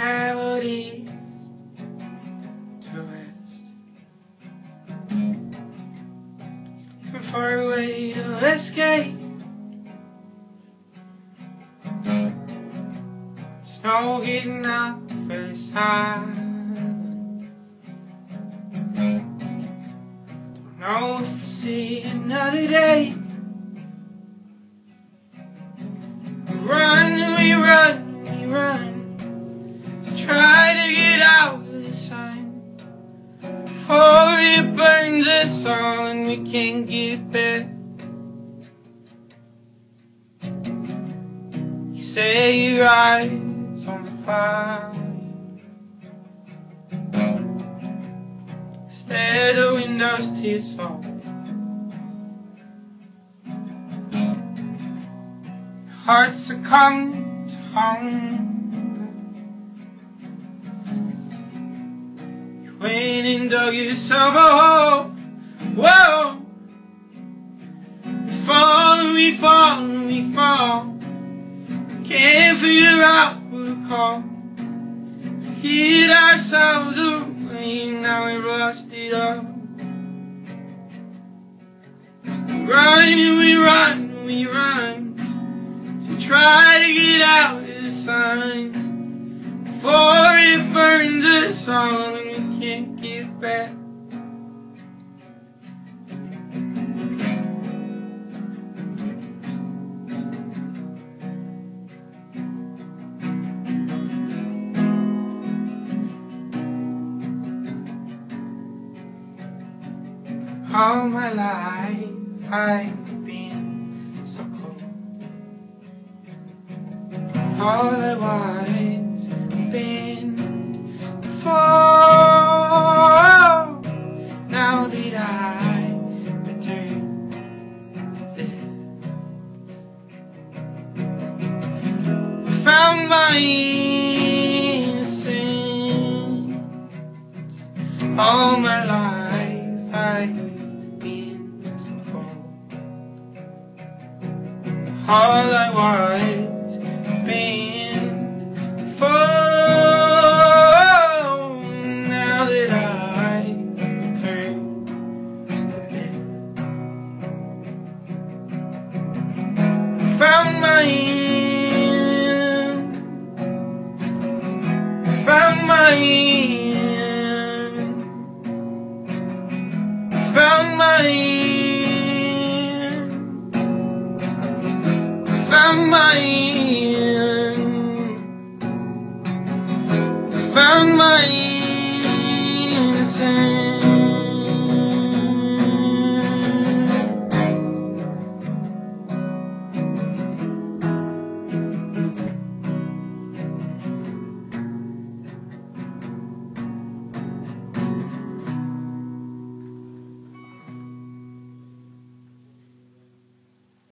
east to west. From far away to escape. Snow getting up first time. Don't know if we'll see another day. Burns us all and we can't get back. You say your eyes on fire. Stare the windows to your soul. Hearts succumb to hunger. And dug yourself a hole. Whoa. We fall we fall we fall. Can't figure out who to call. Hid ourselves away, now lost it all. We run we run, we run. To try to get out of the sun before it burns us all back. All my life I've been so cold. All I was my innocence. All my life I've been so cold. All I was been my end. Found my.